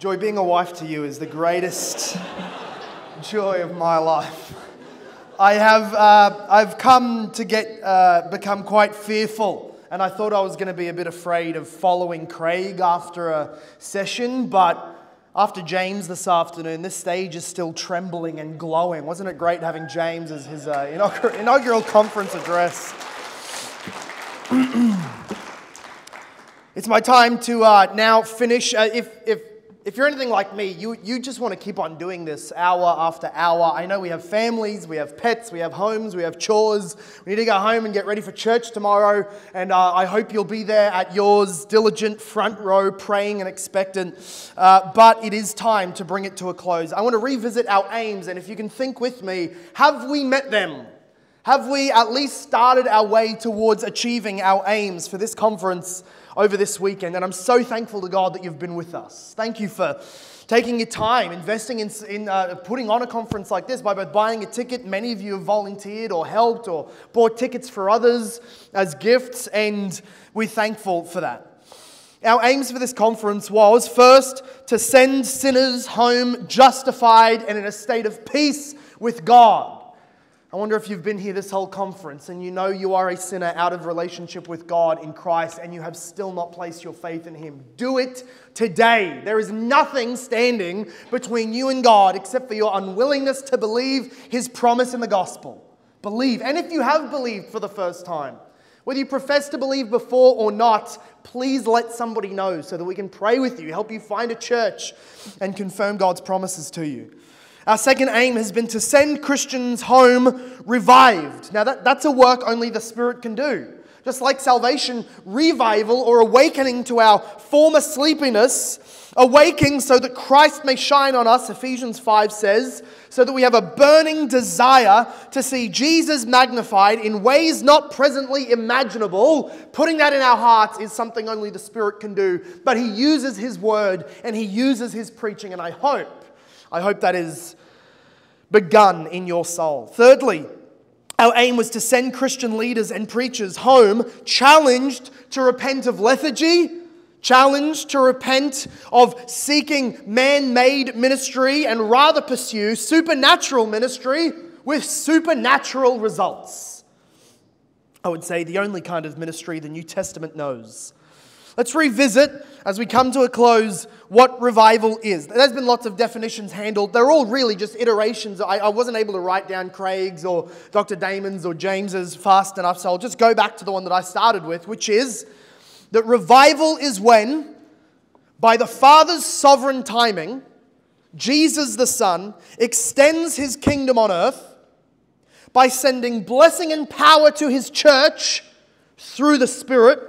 Joy, being a wife to you is the greatest joy of my life. I have uh, I've come to get uh, become quite fearful, and I thought I was going to be a bit afraid of following Craig after a session, but after James this afternoon, this stage is still trembling and glowing. Wasn't it great having James as his uh, inaugural, inaugural conference address? it's my time to uh, now finish. Uh, if, if if you're anything like me, you, you just want to keep on doing this hour after hour. I know we have families, we have pets, we have homes, we have chores. We need to go home and get ready for church tomorrow. And uh, I hope you'll be there at yours, diligent, front row, praying and expectant. Uh, but it is time to bring it to a close. I want to revisit our aims. And if you can think with me, have we met them? Have we at least started our way towards achieving our aims for this conference? Over this weekend. And I'm so thankful to God that you've been with us. Thank you for taking your time, investing in, in uh, putting on a conference like this by both buying a ticket. Many of you have volunteered or helped or bought tickets for others as gifts, and we're thankful for that. Our aims for this conference was first to send sinners home justified and in a state of peace with God. I wonder if you've been here this whole conference and you know you are a sinner out of relationship with God in Christ and you have still not placed your faith in Him. Do it today. There is nothing standing between you and God except for your unwillingness to believe His promise in the gospel. Believe. And if you have believed for the first time, whether you profess to believe before or not, please let somebody know so that we can pray with you, help you find a church, and confirm God's promises to you. Our second aim has been to send Christians home revived. Now, that, that's a work only the Spirit can do. Just like salvation, revival or awakening to our former sleepiness, awaking so that Christ may shine on us, Ephesians 5 says, so that we have a burning desire to see Jesus magnified in ways not presently imaginable. Putting that in our hearts is something only the Spirit can do, but He uses His word and He uses His preaching, and I hope I hope that is begun in your soul. Thirdly, our aim was to send Christian leaders and preachers home challenged to repent of lethargy, challenged to repent of seeking man made ministry and rather pursue supernatural ministry with supernatural results. I would say the only kind of ministry the New Testament knows. Let's revisit as we come to a close what revival is. There's been lots of definitions handled. They're all really just iterations. I, I, wasn't able to write down Craig's or Dr. Damon's or James's fast enough, so I'll just go back to the one that I started with, which is that revival is when, by the Father's sovereign timing, Jesus the Son extends his kingdom on earth by sending blessing and power to his church through the Spirit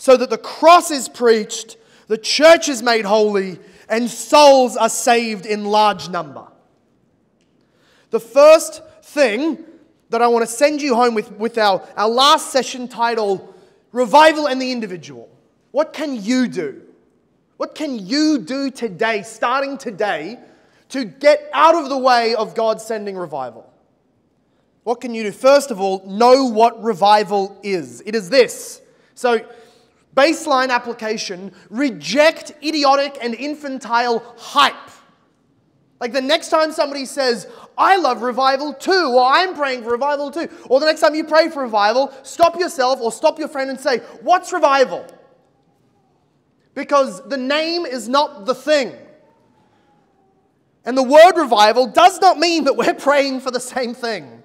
so that the cross is preached, the church is made holy, and souls are saved in large number. The first thing that I want to send you home with, with our, our last session titled Revival and the Individual. What can you do? What can you do today, starting today, to get out of the way of God sending revival? What can you do? First of all, know what revival is. It is this. So, baseline application, reject idiotic and infantile hype. Like the next time somebody says, I love revival too, or I'm praying for revival too, or the next time you pray for revival, stop yourself or stop your friend and say, What's revival? Because the name is not the thing. And the word revival does not mean that we're praying for the same thing.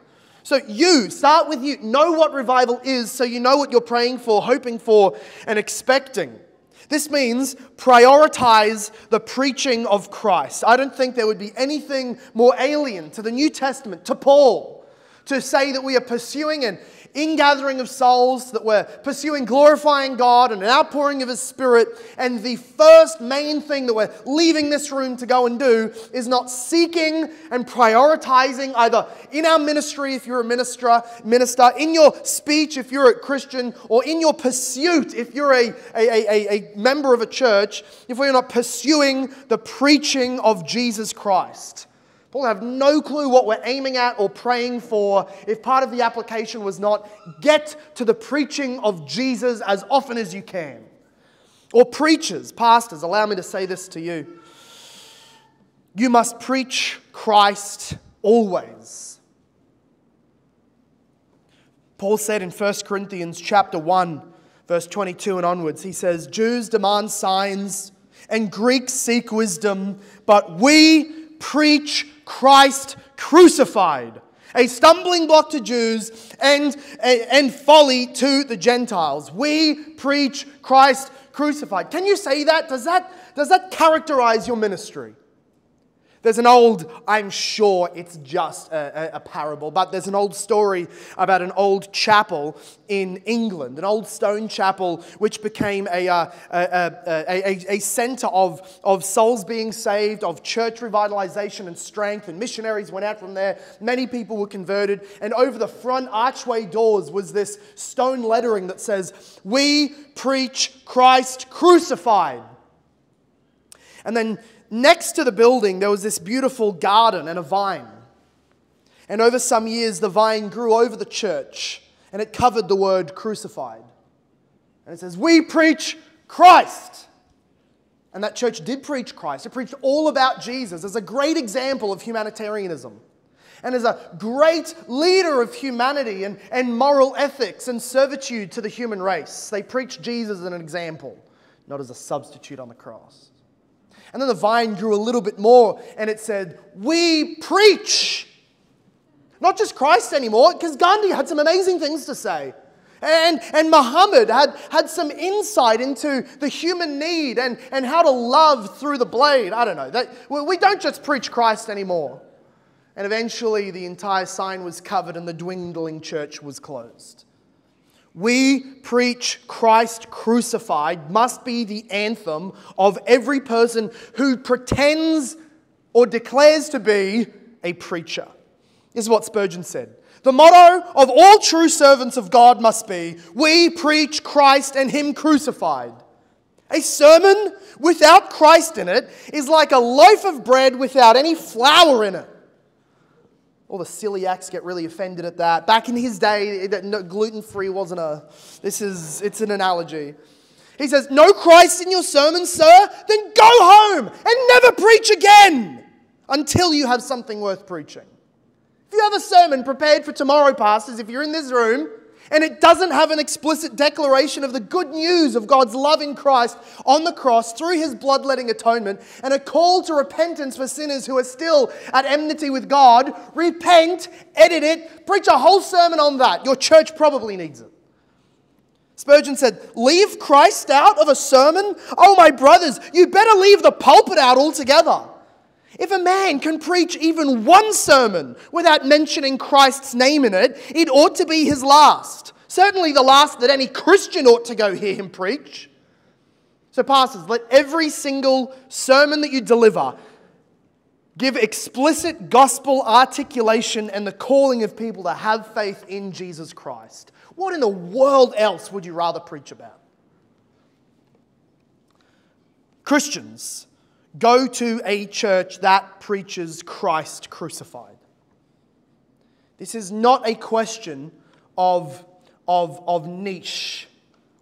So, you, start with you. Know what revival is so you know what you're praying for, hoping for, and expecting. This means prioritize the preaching of Christ. I don't think there would be anything more alien to the New Testament, to Paul, to say that we are pursuing and ingathering of souls, that we're pursuing glorifying God and an outpouring of His Spirit. And the first main thing that we're leaving this room to go and do is not seeking and prioritizing either in our ministry, if you're a minister, minister, in your speech, if you're a Christian, or in your pursuit, if you're a, a, a, a member of a church, if we're not pursuing the preaching of Jesus Christ. Paul have no clue what we're aiming at or praying for if part of the application was not get to the preaching of Jesus as often as you can. Or preachers, pastors, allow me to say this to you. You must preach Christ always. Paul said in 1 Corinthians chapter 1 verse 22 and onwards he says Jews demand signs and Greeks seek wisdom but we preach Christ crucified a stumbling block to Jews and, and folly to the Gentiles. We preach Christ crucified. Can you say that? Does that, does that characterize your ministry? There's an old, I'm sure it's just a, a, a, parable, but there's an old story about an old chapel in England, an old stone chapel which became a, uh, a, a, center of, of souls being saved, of church revitalization and strength, and missionaries went out from there. Many people were converted, and over the front archway doors was this stone lettering that says, We preach Christ crucified. And then next to the building, there was this beautiful garden and a vine. And over some years, the vine grew over the church and it covered the word crucified. And it says, We preach Christ. And that church did preach Christ. It preached all about Jesus as a great example of humanitarianism and as a great leader of humanity and, and moral ethics and servitude to the human race. They preached Jesus as an example, not as a substitute on the cross. And then the vine grew a little bit more and it said, We preach. Not just Christ anymore, because Gandhi had some amazing things to say. And, and Muhammad had, had some insight into the human need and, and how to love through the blade. I don't know. That, we don't just preach Christ anymore. And eventually, the entire sign was covered and the dwindling church was closed. We preach Christ crucified must be the anthem of every person who pretends or declares to be a preacher. This is what Spurgeon said. The motto of all true servants of God must be We preach Christ and Him crucified. A sermon without Christ in it is like a loaf of bread without any flour in it. All the celiacs get really offended at that. Back in his day, gluten free wasn't a. This is, it's an analogy. He says, No Christ in your sermon, sir? Then go home and never preach again until you have something worth preaching. If you have a sermon prepared for tomorrow, pastors, if you're in this room, and it doesn't have an explicit declaration of the good news of God's love in Christ on the cross through his bloodletting atonement and a call to repentance for sinners who are still at enmity with God. Repent, edit it, preach a whole sermon on that. Your church probably needs it. Spurgeon said, Leave Christ out of a sermon? Oh, my brothers, you better leave the pulpit out altogether. If a man can preach even one sermon without mentioning Christ's name in it, it ought to be his last. Certainly the last that any Christian ought to go hear him preach. So, pastors, let every single sermon that you deliver give explicit gospel articulation and the calling of people to have faith in Jesus Christ. What in the world else would you rather preach about? Christians Go to a church that preaches Christ crucified. This is not a question of, of, of niche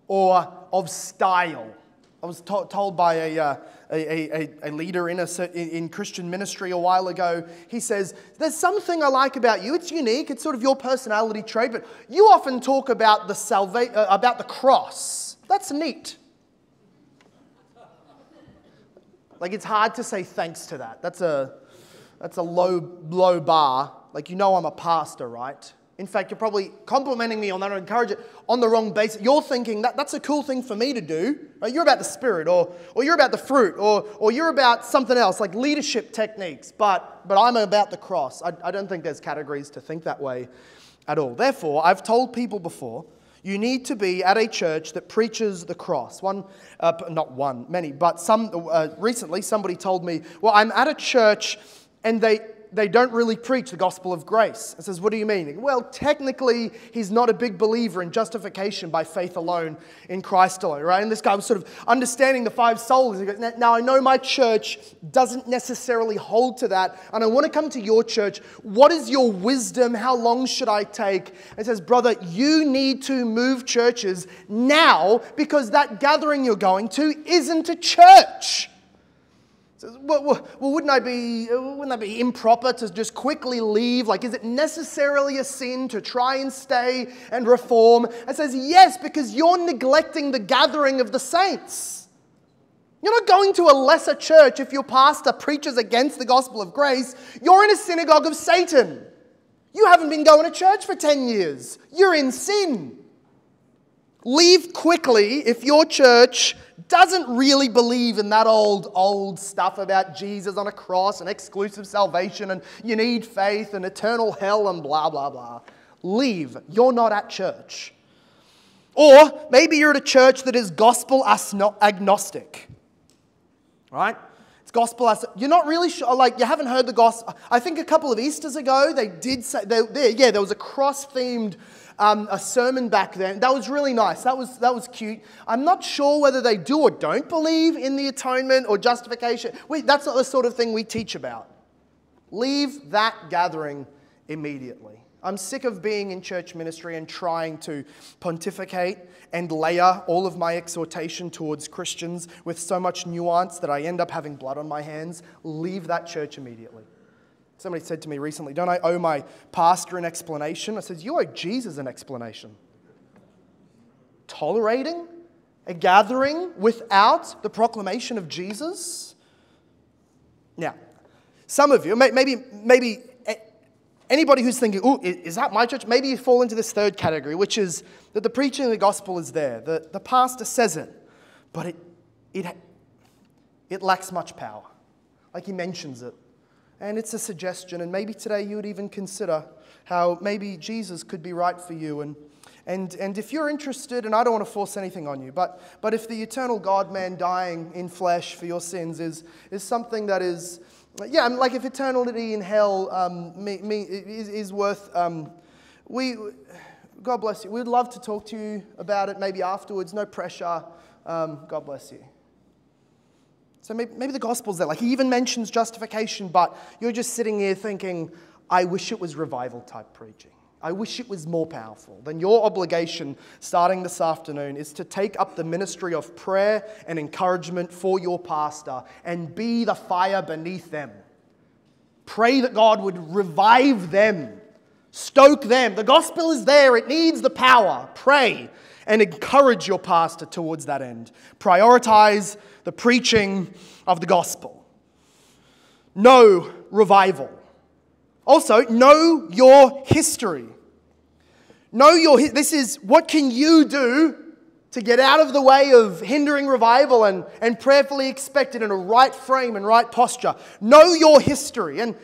or of style. I was to- told by a, uh, a, a, a, leader in, a, in Christian ministry a while ago. He says, There's something I like about you. It's unique, it's sort of your personality trait, but you often talk about the, salva- uh, about the cross. That's neat. Like it's hard to say thanks to that. That's a, that's a low, low bar. Like you know I'm a pastor, right? In fact, you're probably complimenting me on that or encourage it on the wrong basis. You're thinking that that's a cool thing for me to do. Right? You're about the spirit, or, or you're about the fruit, or, or you're about something else, like leadership techniques. But, but I'm about the cross. I, I don't think there's categories to think that way at all. Therefore, I've told people before you need to be at a church that preaches the cross. One, uh, not one, many, but some. Uh, recently, somebody told me, "Well, I'm at a church, and they they don't really preach the gospel of grace. I says, What do you mean? Well, technically, he's not a big believer in justification by faith alone in Christ alone, right? And this guy was sort of understanding the five solas. He goes, Now, I know my church doesn't necessarily hold to that, and I want to come to your church. What is your wisdom? How long should I take? And says, Brother, you need to move churches now because that gathering you're going to isn't a church. Well, well, wouldn't I be? Uh, wouldn't that be improper to just quickly leave? Like, is it necessarily a sin to try and stay and reform? It says yes, because you're neglecting the gathering of the saints. You're not going to a lesser church if your pastor preaches against the gospel of grace. You're in a synagogue of Satan. You haven't been going to church for 10 years. You're in sin. Leave quickly if your church doesn't really believe in that old, old stuff about Jesus on a cross and exclusive salvation and you need faith and eternal hell and blah, blah, blah. Leave. You're not at church. Or maybe you're at a church that is gospel agnostic, right? It's gospel agnostic. You're not really sure, like, you haven't heard the gospel. I think a couple of Easters ago, they did say, they, they, yeah, there was a cross themed um, a sermon back then. That was really nice. That was, that was cute. I'm not sure whether they do or don't believe in the atonement or justification. We, that's not the sort of thing we teach about. Leave that gathering immediately. I'm sick of being in church ministry and trying to pontificate and layer all of my exhortation towards Christians with so much nuance that I end up having blood on my hands. Leave that church immediately. Somebody said to me recently, Don't I owe my pastor an explanation? I said, You owe Jesus an explanation. Tolerating a gathering without the proclamation of Jesus? Now, some of you, maybe, maybe anybody who's thinking, oh, is that my church? Maybe you fall into this third category, which is that the preaching of the gospel is there. The, the pastor says it, but it, it, it lacks much power. Like he mentions it. And it's a suggestion, and maybe today you would even consider how maybe Jesus could be right for you. And, and, and if you're interested, and I don't want to force anything on you, but, but if the eternal God man dying in flesh for your sins is, is something that is, yeah, like if eternity in hell um, me, me, is, is worth, um, we, God bless you. We'd love to talk to you about it maybe afterwards, no pressure. Um, God bless you. So maybe, maybe the gospel's there. Like he even mentions justification, but you're just sitting here thinking, I wish it was revival type preaching. I wish it was more powerful. Then your obligation starting this afternoon is to take up the ministry of prayer and encouragement for your pastor and be the fire beneath them. Pray that God would revive them, stoke them. The gospel is there, it needs the power. Pray and encourage your pastor towards that end. Prioritize the preaching of the gospel. Know revival. Also, know your history. Know your this is what can you do to get out of the way of hindering revival and, and prayerfully expect it in a right frame and right posture. Know your history. And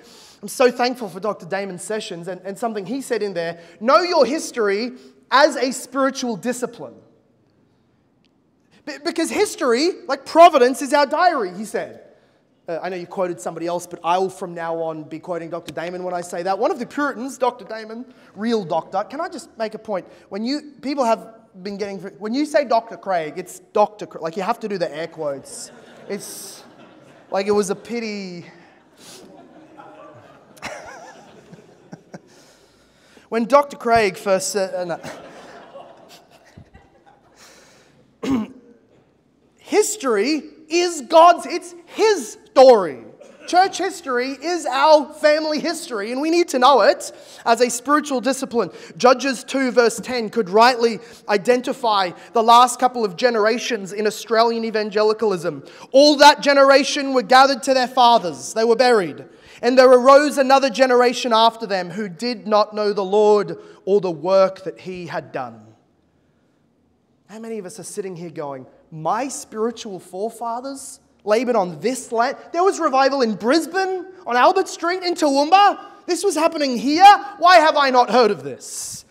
I'm so thankful for Dr. Damon sessions and, and something he said in there. Know your history as a spiritual discipline. Because history, like providence, is our diary, he said. Uh, I know you quoted somebody else, but I will from now on be quoting Dr. Damon when I say that. One of the Puritans, Dr. Damon, real doctor. Can I just make a point? When you, people have been getting, when you say Dr. Craig, it's Dr. Craig. Like you have to do the air quotes. It's like it was a pity. When Dr. Craig first said, uh, no. history is God's, it's His story. Church history is our family history, and we need to know it as a spiritual discipline. Judges 2, verse 10, could rightly identify the last couple of generations in Australian evangelicalism. All that generation were gathered to their fathers, they were buried. And there arose another generation after them who did not know the Lord or the work that he had done. How many of us are sitting here going, my spiritual forefathers labored on this land. There was revival in Brisbane, on Albert Street, in Toowoomba. This was happening here. Why have I not heard of this?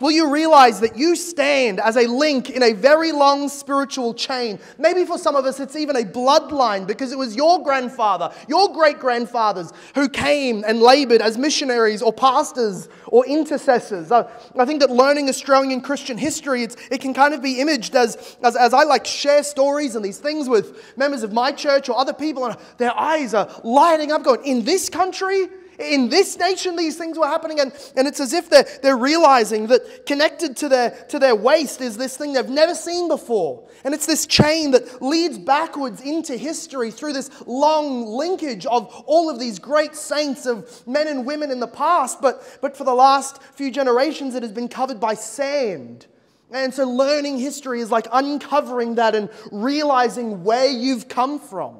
Will you realize that you stand as a link in a very long spiritual chain? Maybe for some of us, it's even a bloodline because it was your grandfather, your great grandfathers who came and labored as missionaries or pastors or intercessors. I think that learning Australian Christian history, it can kind of be imaged as, as, as I like share stories and these things with members of my church or other people, and their eyes are lighting up, going, In this country, in this nation these things were happening. And, and it's as if they're, they're realizing that connected to their, to their waist is this thing they've never seen before. And it's this chain that leads backwards into history through this long linkage of all of these great saints of men and women in the past. But, but for the last few generations, it has been covered by sand. And so learning history is like uncovering that and realizing where you've come from.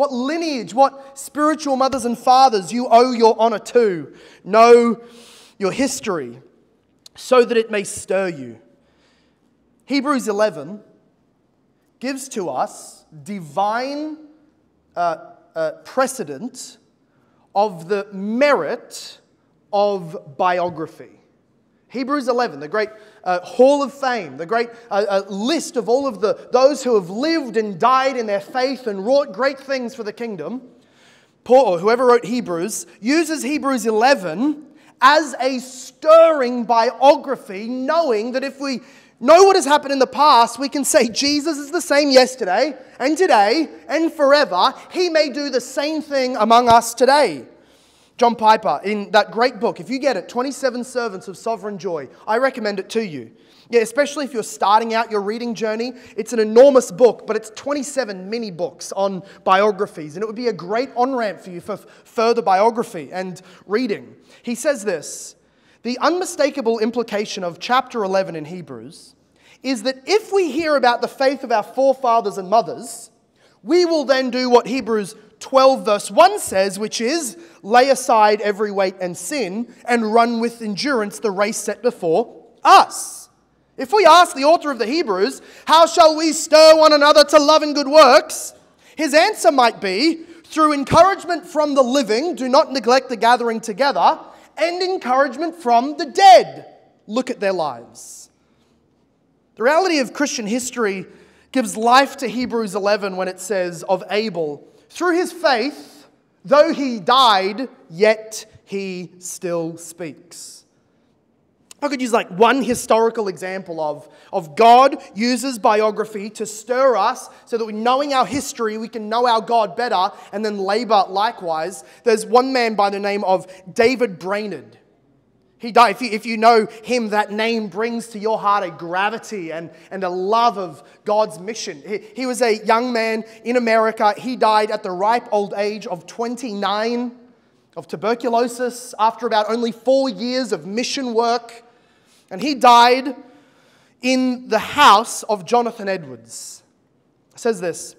What lineage, what spiritual mothers and fathers you owe your honor to. Know your history so that it may stir you. Hebrews 11 gives to us divine uh, uh, precedent of the merit of biography. Hebrews 11, the great uh, hall of fame, the great uh, uh, list of all of the, those who have lived and died in their faith and wrought great things for the kingdom. Paul, or whoever wrote Hebrews, uses Hebrews 11 as a stirring biography, knowing that if we know what has happened in the past, we can say Jesus is the same yesterday and today and forever. He may do the same thing among us today. John Piper, in that great book, if you get it, 27 Servants of Sovereign Joy, I recommend it to you. Yeah, especially if you're starting out your reading journey. It's an enormous book, but it's 27 mini books on biographies, and it would be a great on ramp for you for further biography and reading. He says this The unmistakable implication of chapter 11 in Hebrews is that if we hear about the faith of our forefathers and mothers, we will then do what Hebrews 12, verse 1 says, which is, lay aside every weight and sin and run with endurance the race set before us. If we ask the author of the Hebrews, how shall we stir one another to love and good works? His answer might be, through encouragement from the living, do not neglect the gathering together, and encouragement from the dead. Look at their lives. The reality of Christian history gives life to Hebrews 11 when it says of Abel, through his faith, though he died, yet he still speaks. I could use like one historical example of, of God uses biography to stir us so that we, knowing our history, we can know our God better and then labor likewise. There's one man by the name of David Brainerd. He died. If you, if you know him, that name brings to your heart a gravity and, and a love of God's mission. He, he was a young man in America. He died at the ripe old age of 29 of tuberculosis after about only four years of mission work. And he died in the house of Jonathan Edwards. It says this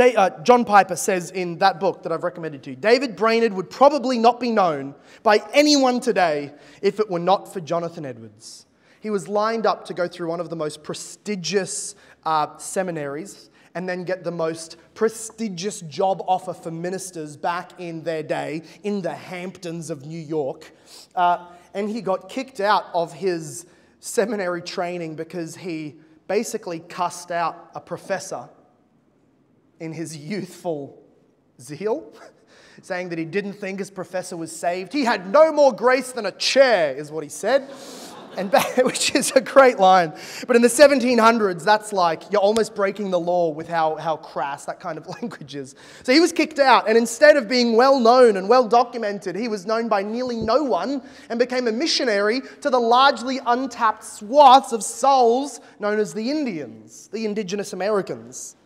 uh, John Piper says in that book that I've recommended to you David Brainerd would probably not be known by anyone today if it were not for Jonathan Edwards. He was lined up to go through one of the most prestigious uh, seminaries and then get the most prestigious job offer for ministers back in their day in the Hamptons of New York. Uh, and he got kicked out of his seminary training because he basically cussed out a professor in his youthful zeal, saying that he didn't think his professor was saved. He had no more grace than a chair, is what he said. And which is a great line. But in the 1700s, that's like you're almost breaking the law with how, how crass that kind of language is. So he was kicked out, and instead of being well known and well documented, he was known by nearly no one and became a missionary to the largely untapped swaths of souls known as the Indians, the indigenous Americans.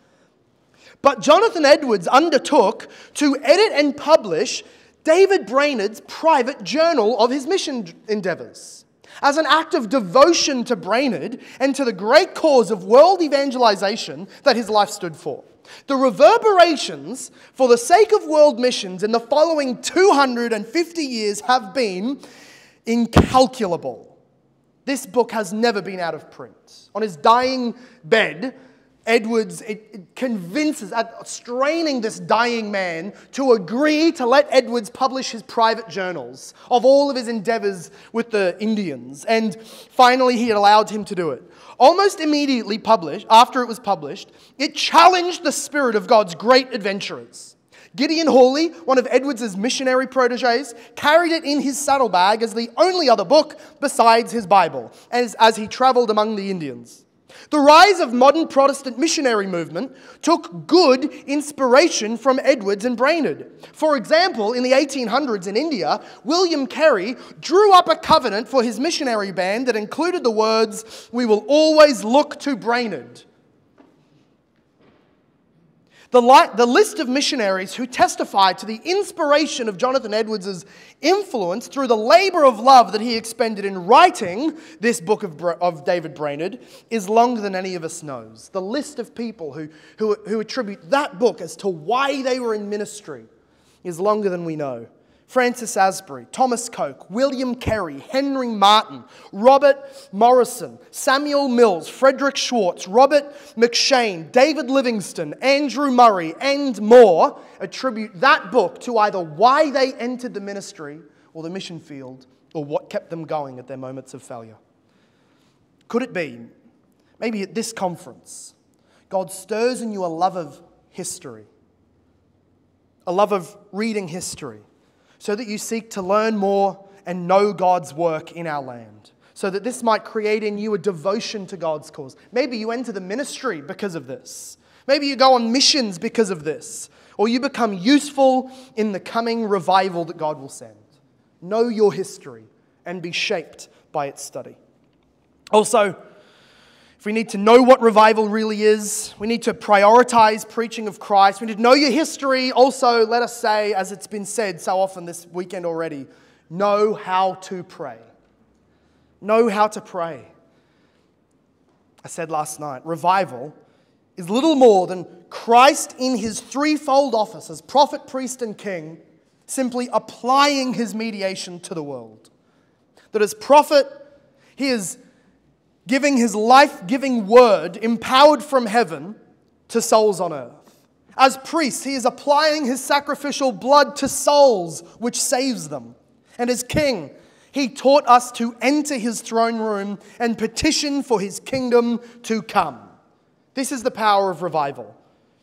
But Jonathan Edwards undertook to edit and publish David Brainerd's private journal of his mission endeavors. As an act of devotion to Brainerd and to the great cause of world evangelization that his life stood for. The reverberations for the sake of world missions in the following 250 years have been incalculable. This book has never been out of print. On his dying bed, Edwards it, it convinces, straining this dying man to agree to let Edwards publish his private journals of all of his endeavors with the Indians. And finally, he allowed him to do it. Almost immediately published, after it was published, it challenged the spirit of God's great adventurers. Gideon Hawley, one of Edwards' missionary proteges, carried it in his saddlebag as the only other book besides his Bible, as, as he traveled among the Indians. The rise of modern Protestant missionary movement took good inspiration from Edwards and Brainerd. For example, in the 1800s in India, William Carey drew up a covenant for his missionary band that included the words, We will always look to Brainerd. The, the list of missionaries who testified to the inspiration of Jonathan Edwards' influence through the labor of love that he expended in writing this book of, of David Brainerd is longer than any of us knows. The list of people who, who, who attribute that book as to why they were in ministry is longer than we know. Francis Asbury, Thomas Coke, William Carey, Henry Martyn, Robert Morrison, Samuel Mills, Frederick Schwartz, Robert McCheyne, David Livingstone, Andrew Murray, and more attribute that book to either why they entered the ministry or the mission field or what kept them going at their moments of failure. Could it be, maybe at this conference, God stirs in you a love of history, a love of reading history? So that you seek to learn more and know God's work in our land. So that this might create in you a devotion to God's cause. Maybe you enter the ministry because of this. Maybe you go on missions because of this. Or you become useful in the coming revival that God will send. Know your history and be shaped by its study. Also, if we need to know what revival really is, we need to prioritize preaching of Christ. We need to know your history. Also, let us say, as it's been said so often this weekend already, know how to pray. Know how to pray. I said last night, revival is little more than Christ in his threefold office as prophet, priest, and king, simply applying his mediation to the world. That as prophet, he is giving his life giving word, empowered from heaven, to souls on earth. As priest, he is applying his sacrificial blood to souls, which saves them. And as king, he taught us to enter his throne room and petition for his kingdom to come. This is the power of revival.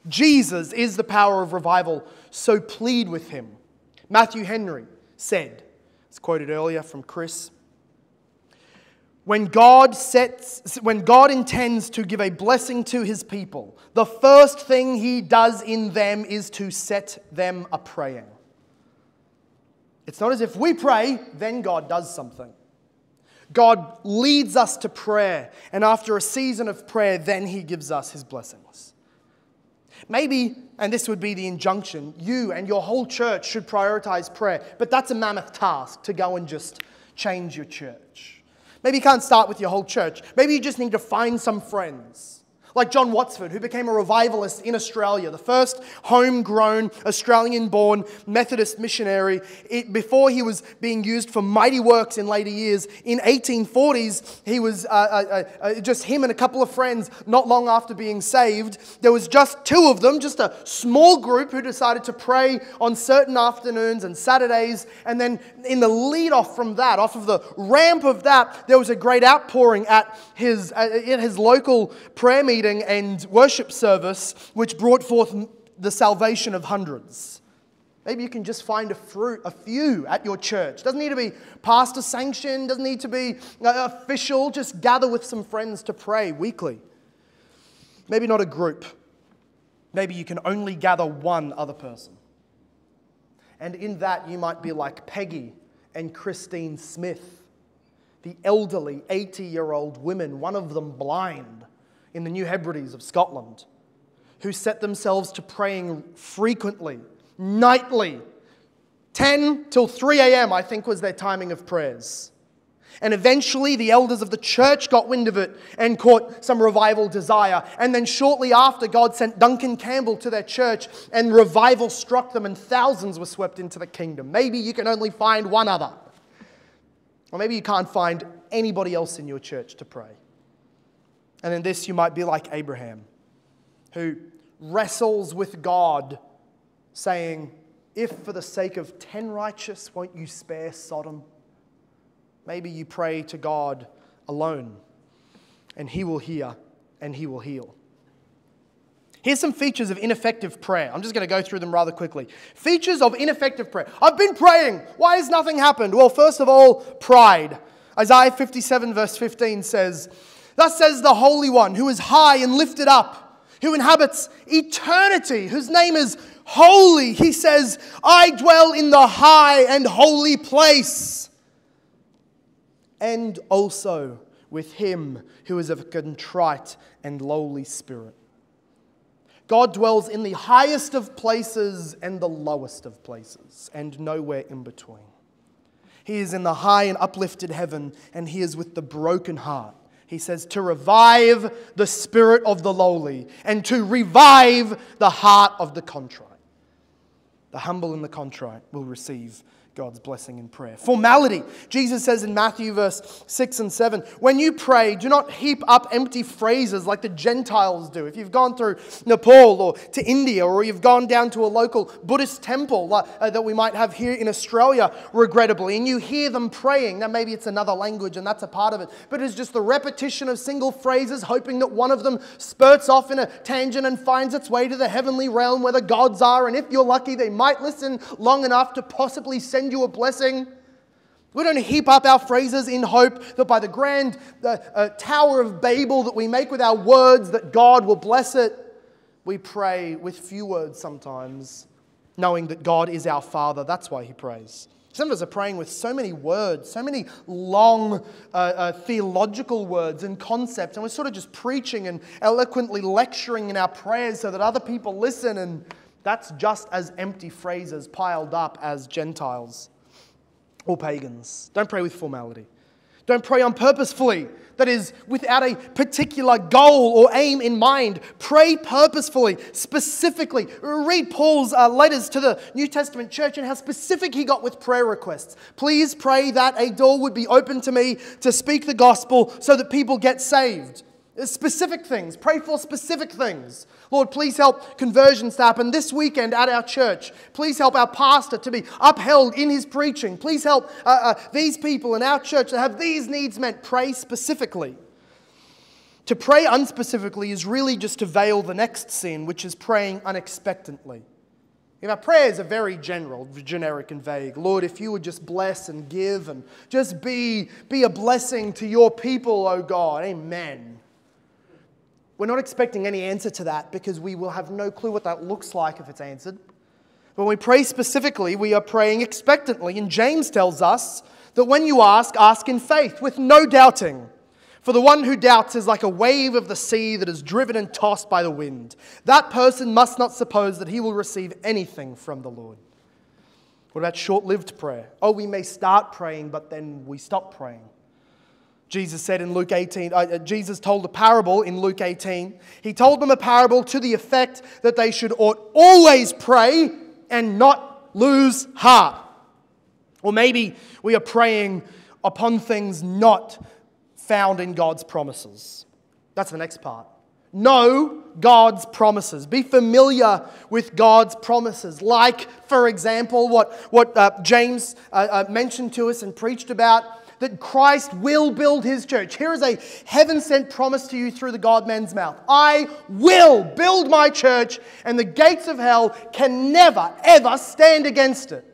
Jesus is the power of revival, so plead with him. Matthew Henry said, it's quoted earlier from Chris, when God sets when God intends to give a blessing to his people, the first thing he does in them is to set them a praying. It's not as if we pray, then God does something. God leads us to prayer, and after a season of prayer, then he gives us his blessings. Maybe, and this would be the injunction, you and your whole church should prioritize prayer, but that's a mammoth task to go and just change your church. Maybe you can't start with your whole church. Maybe you just need to find some friends like John Watsford, who became a revivalist in Australia, the first homegrown Australian born Methodist missionary it, before he was being used for mighty works in later years. In 1840s, he was uh, uh, uh, just him and a couple of friends not long after being saved. There was just two of them, just a small group who decided to pray on certain afternoons and Saturdays. And then in the lead off from that, off of the ramp of that, there was a great outpouring at his, uh, at his local prayer meeting meeting and worship service which brought forth the salvation of hundreds. Maybe you can just find a, fruit, a few at your church. Doesn't need to be pastor sanctioned, doesn't need to be uh, official. Just gather with some friends to pray weekly. Maybe not a group. Maybe you can only gather one other person. And in that, you might be like Peggy and Christine Smith, the elderly 80 year old women, one of them blind, in the New Hebrides of Scotland who set themselves to praying frequently, nightly. 10 till 3 a.m., I think, was their timing of prayers. And eventually, the elders of the church got wind of it and caught some revival desire. And then, shortly after, God sent Duncan Campbell to their church, and revival struck them, and thousands were swept into the kingdom. Maybe you can only find one other. Or maybe you can't find anybody else in your church to pray. And in this, you might be like Abraham, who wrestles with God, saying, If for the sake of ten righteous, won't you spare Sodom? Maybe you pray to God alone, and He will hear and He will heal. Here's some features of ineffective prayer. I'm just going to go through them rather quickly. Features of ineffective prayer. I've been praying. Why has nothing happened? Well, first of all, pride. Isaiah 57, verse 15 says, Thus says the Holy One, who is high and lifted up, who inhabits eternity, whose name is holy. He says, I dwell in the high and holy place. And also with him who is of a contrite and lowly spirit. God dwells in the highest of places and the lowest of places, and nowhere in between. He is in the high and uplifted heaven, and he is with the broken heart. He says, to revive the spirit of the lowly and to revive the heart of the contrite. The humble and the contrite will receive God's blessing in prayer. Formality. Jesus says in Matthew verse 6 and 7 when you pray, do not heap up empty phrases like the Gentiles do. If you've gone through Nepal or to India or you've gone down to a local Buddhist temple uh, that we might have here in Australia, regrettably, and you hear them praying, now maybe it's another language and that's a part of it, but it's just the repetition of single phrases, hoping that one of them spurts off in a tangent and finds its way to the heavenly realm where the gods are. And if you're lucky, they might listen long enough to possibly send send you a blessing. We don't heap up our phrases in hope that by the grand uh, uh, Tower of Babel that we make with our words that God will bless it. We pray with few words sometimes, knowing that God is our Father. That's why He prays. Some of us are praying with so many words, so many long uh, uh, theological words and concepts, and we're sort of just preaching and eloquently lecturing in our prayers so that other people listen and that's just as empty phrases piled up as Gentiles or pagans. Don't pray with formality. Don't pray unpurposefully, that is, without a particular goal or aim in mind. Pray purposefully, specifically. Read Paul's uh, letters to the New Testament church and how specific he got with prayer requests. Please pray that a door would be open to me to speak the gospel so that people get saved. Specific things. Pray for specific things. Lord, please help conversions to happen this weekend at our church. Please help our pastor to be upheld in his preaching. Please help uh, uh, these people in our church to have these needs met. Pray specifically. To pray unspecifically is really just to veil the next sin, which is praying unexpectantly. You know, prayers are very general, generic, and vague. Lord, if you would just bless and give and just be, be a blessing to your people, oh God. Amen. We're not expecting any answer to that because we will have no clue what that looks like if it's answered. When we pray specifically, we are praying expectantly. And James tells us that when you ask, ask in faith with no doubting. For the one who doubts is like a wave of the sea that is driven and tossed by the wind. That person must not suppose that he will receive anything from the Lord. What about short lived prayer? Oh, we may start praying, but then we stop praying. Jesus said in Luke 18, uh, uh, Jesus told a parable in Luke 18. He told them a parable to the effect that they should ought always pray and not lose heart. Or maybe we are praying upon things not found in God's promises. That's the next part. Know God's promises. Be familiar with God's promises. Like, for example, what, what uh, James uh, uh, mentioned to us and preached about that Christ will build his church. Here is a heaven sent promise to you through the God man's mouth I will build my church, and the gates of hell can never, ever stand against it.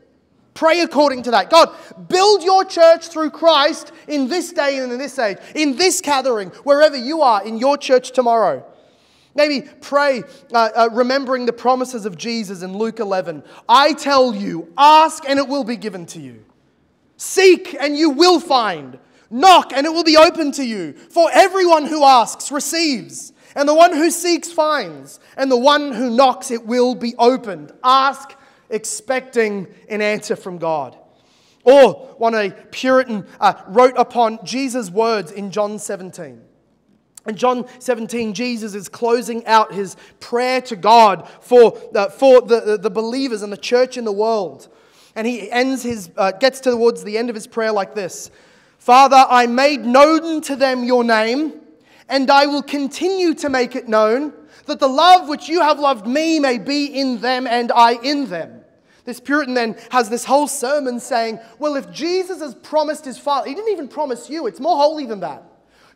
Pray according to that. God, build your church through Christ in this day and in this age, in this gathering, wherever you are, in your church tomorrow. Maybe pray, uh, uh, remembering the promises of Jesus in Luke 11. I tell you, ask and it will be given to you. Seek and you will find. Knock and it will be open to you. For everyone who asks receives, and the one who seeks finds, and the one who knocks it will be opened. Ask expecting an answer from God. Or one a Puritan uh, wrote upon Jesus' words in John 17. In John 17, Jesus is closing out his prayer to God for, uh, for the, the believers and the church in the world. And he ends his, uh, gets towards the end of his prayer like this Father, I made known to them your name, and I will continue to make it known, that the love which you have loved me may be in them and I in them. This Puritan then has this whole sermon saying, Well, if Jesus has promised his Father, he didn't even promise you, it's more holy than that.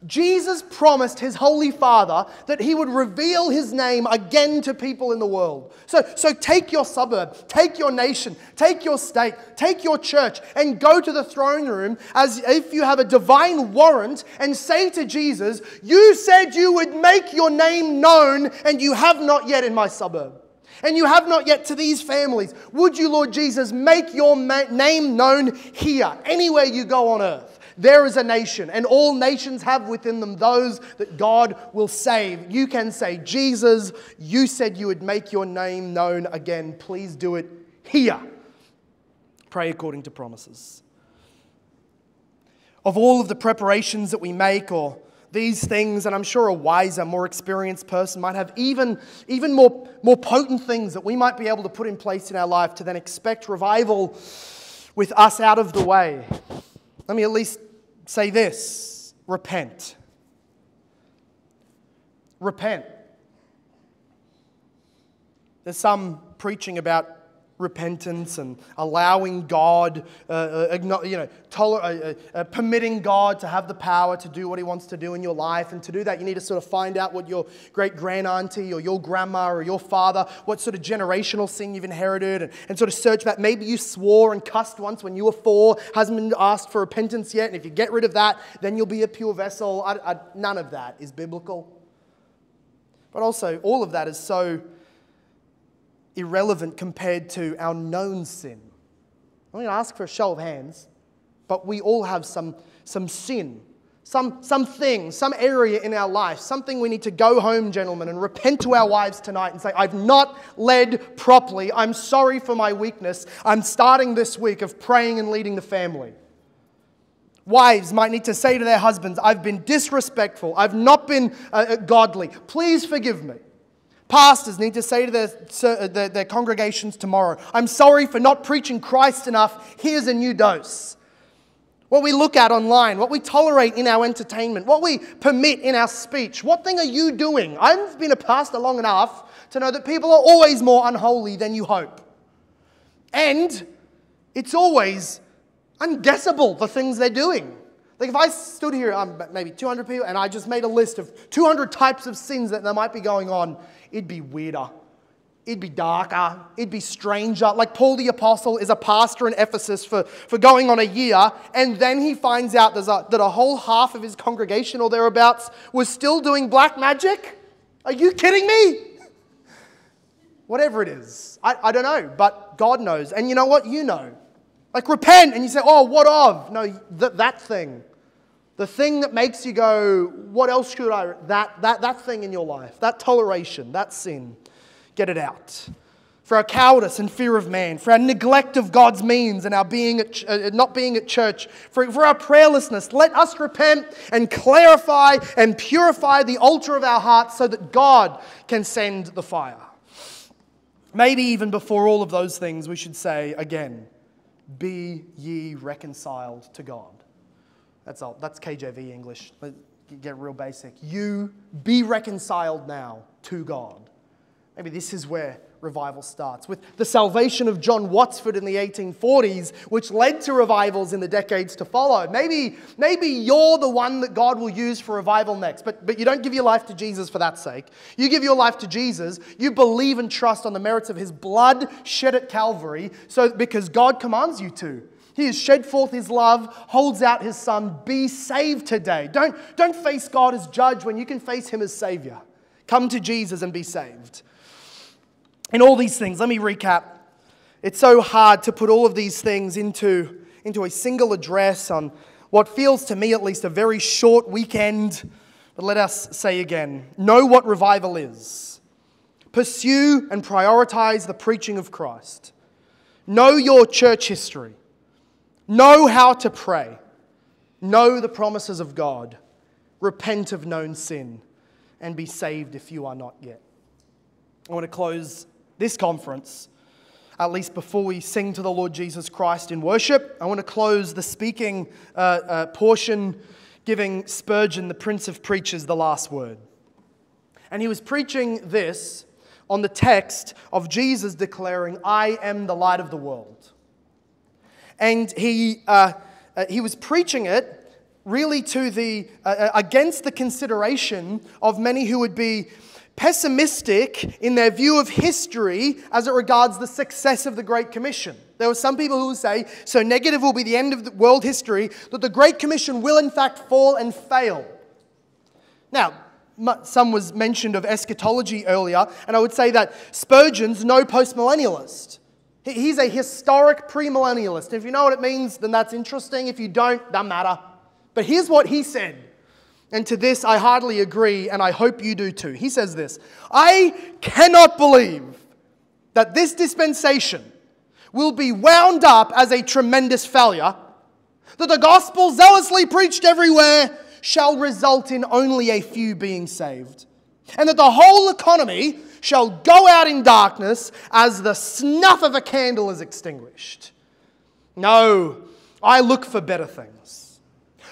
Jesus promised his Holy Father that he would reveal his name again to people in the world. So, so take your suburb, take your nation, take your state, take your church, and go to the throne room as if you have a divine warrant and say to Jesus, You said you would make your name known, and you have not yet in my suburb. And you have not yet to these families. Would you, Lord Jesus, make your name known here, anywhere you go on earth? There is a nation, and all nations have within them those that God will save. You can say, Jesus, you said you would make your name known again. Please do it here. Pray according to promises. Of all of the preparations that we make, or these things, and I'm sure a wiser, more experienced person might have even, even more, more potent things that we might be able to put in place in our life to then expect revival with us out of the way. Let me at least say this repent. Repent. There's some preaching about repentance and allowing God, uh, uh, you know, toler- uh, uh, uh, permitting God to have the power to do what He wants to do in your life. And to do that, you need to sort of find out what your great grand auntie or your grandma or your father, what sort of generational sin you've inherited, and, and sort of search that. Maybe you swore and cussed once when you were four, hasn't been asked for repentance yet. And if you get rid of that, then you'll be a pure vessel. I, I, none of that is biblical. But also, all of that is so irrelevant compared to our known sin. I'm going to ask for a show of hands, but we all have some, some sin, some, something, some area in our life, something we need to go home, gentlemen, and repent to our wives tonight and say, I've not led properly. I'm sorry for my weakness. I'm starting this week of praying and leading the family. Wives might need to say to their husbands, I've been disrespectful. I've not been uh, godly. Please forgive me. Pastors need to say to their, uh, their, their, congregations tomorrow, I'm sorry for not preaching Christ enough. Here's a new dose. What we look at online, what we tolerate in our entertainment, what we permit in our speech. What thing are you doing? I've been a pastor long enough to know that people are always more unholy than you hope. And it's always unguessable the things they're doing. Like if I stood here, um, maybe 200 people, and I just made a list of 200 types of sins that there might be going on, it'd be weirder. It'd be darker. It'd be stranger. Like Paul the Apostle is a pastor in Ephesus for, for going on a year, and then he finds out there's a, that a whole half of his congregation or thereabouts was still doing black magic. Are you kidding me? Whatever it is. I, I don't know, but God knows. And you know what? You know. Like repent, and you say, oh, what of? No, th- that thing. The thing that makes you go, what else should I? That, that, that thing in your life, that toleration, that sin. Get it out. For our cowardice and fear of man, for our neglect of God's means and our being at, uh, not being at church, for, for our prayerlessness, let us repent and clarify and purify the altar of our hearts so that God can send the fire. Maybe even before all of those things, we should say again, be ye reconciled to God. That's all. That's KJV English. Get real basic. You be reconciled now to God. Maybe this is where revival starts with the salvation of John Watsford in the 1840s, which led to revivals in the decades to follow. Maybe, maybe you're the one that God will use for revival next, but, but you don't give your life to Jesus for that sake. You give your life to Jesus, you believe and trust on the merits of his blood shed at Calvary, so because God commands you to. He has shed forth his love, holds out his son. Be saved today. Don't, don't face God as judge when you can face him as savior. Come to Jesus and be saved. In all these things, let me recap. It's so hard to put all of these things into, into a single address on what feels to me at least a very short weekend. But let us say again know what revival is. Pursue and prioritize the preaching of Christ. Know your church history. Know how to pray. Know the promises of God. Repent of known sin and be saved if you are not yet. I want to close this conference, at least before we sing to the Lord Jesus Christ in worship. I want to close the speaking uh, uh, portion giving Spurgeon, the Prince of Preachers, the last word. And he was preaching this on the text of Jesus declaring, I am the light of the world. And he, uh, uh, he was preaching it really to the, uh, uh, against the consideration of many who would be pessimistic in their view of history as it regards the success of the Great Commission. There were some people who would say, so negative will be the end of world history, that the Great Commission will in fact fall and fail. Now, some was mentioned of eschatology earlier, and I would say that Spurgeon's no postmillennialist. He's a historic premillennialist. If you know what it means, then that's interesting. If you don't, doesn't matter. But here's what he said. And to this, I heartily agree, and I hope you do too. He says this I cannot believe that this dispensation will be wound up as a tremendous failure, that the gospel zealously preached everywhere shall result in only a few being saved, and that the whole economy shall go out in darkness as the snuff of a candle is extinguished. No, I look for better things.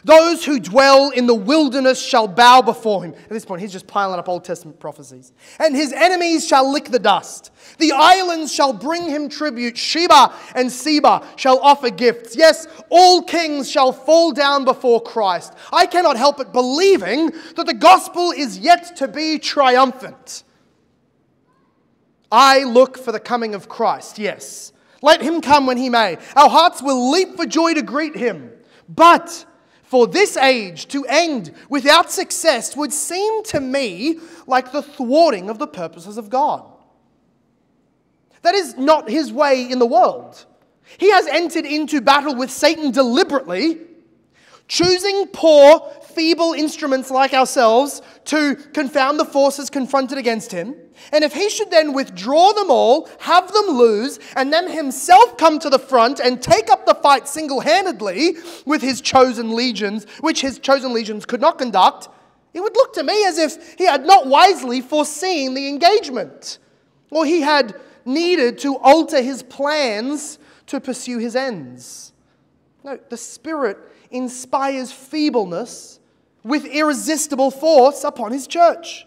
Those who dwell in the wilderness shall bow before him. At this point, he's just piling up Old Testament prophecies. And his enemies shall lick the dust. The islands shall bring him tribute. Sheba and Seba shall offer gifts. Yes, all kings shall fall down before Christ. I cannot help but believing that the gospel is yet to be triumphant. I look for the coming of Christ, yes. Let him come when he may. Our hearts will leap for joy to greet him. But for this age to end without success would seem to me like the thwarting of the purposes of God. That is not his way in the world. He has entered into battle with Satan deliberately, choosing poor, feeble instruments like ourselves to confound the forces confronted against him. And if he should then withdraw them all, have them lose, and then himself come to the front and take up the fight single handedly with his chosen legions, which his chosen legions could not conduct, it would look to me as if he had not wisely foreseen the engagement, or he had needed to alter his plans to pursue his ends. No, the Spirit inspires feebleness with irresistible force upon his church.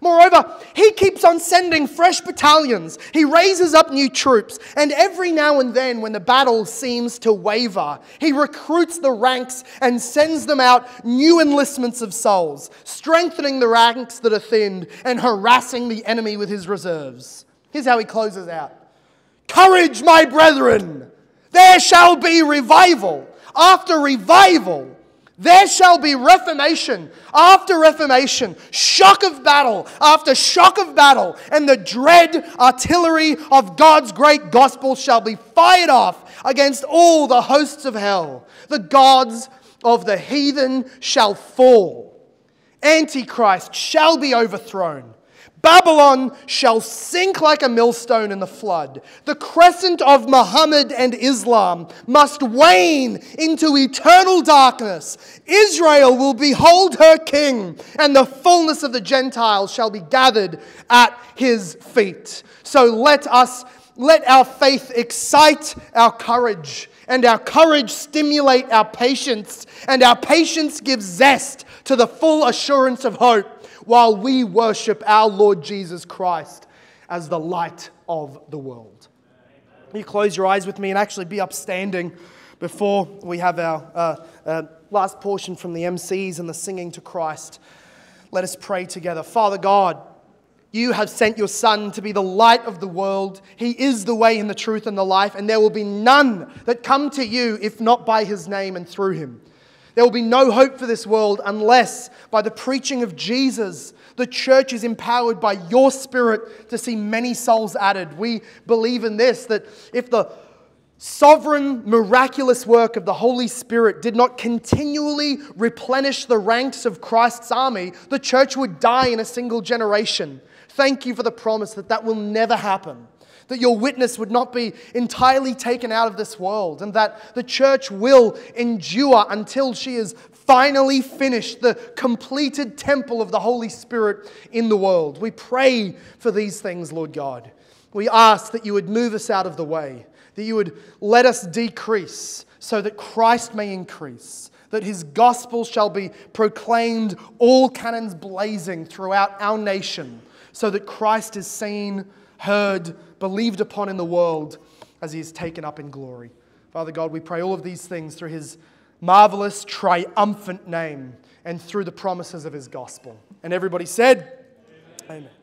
Moreover, he keeps on sending fresh battalions. He raises up new troops. And every now and then, when the battle seems to waver, he recruits the ranks and sends them out new enlistments of souls, strengthening the ranks that are thinned and harassing the enemy with his reserves. Here's how he closes out Courage, my brethren! There shall be revival after revival there shall be reformation after reformation, shock of battle after shock of battle, and the dread artillery of God's great gospel shall be fired off against all the hosts of hell. The gods of the heathen shall fall. Antichrist shall be overthrown. Babylon shall sink like a millstone in the flood. The crescent of Muhammad and Islam must wane into eternal darkness. Israel will behold her king, and the fullness of the Gentiles shall be gathered at his feet. So let us, let our faith excite our courage, and our courage stimulate our patience, and our patience give zest to the full assurance of hope while we worship our Lord Jesus Christ as the light of the world. You close your eyes with me and actually be upstanding before we have our uh, uh, last portion from the MCs and the singing to Christ. Let us pray together. Father God, you have sent your Son to be the light of the world. He is the way and the truth and the life, and there will be none that come to you if not by his name and through him. There will be no hope for this world unless, by the preaching of Jesus, the church is empowered by your Spirit to see many souls added. We believe in this that if the sovereign, miraculous work of the Holy Spirit did not continually replenish the ranks of Christ's army, the church would die in a single generation. Thank you for the promise that that will never happen that your witness would not be entirely taken out of this world, and that the church will endure until she is finally finished, the completed temple of the Holy Spirit in the world. We pray for these things, Lord God. We ask that you would move us out of the way, that you would let us decrease so that Christ may increase that his gospel shall be proclaimed, all cannons blazing throughout our nation, so that Christ is seen, heard, believed upon in the world as he is taken up in glory. Father God, we pray all of these things through his marvelous, triumphant name and through the promises of his gospel. And everybody said, Amen. Amen.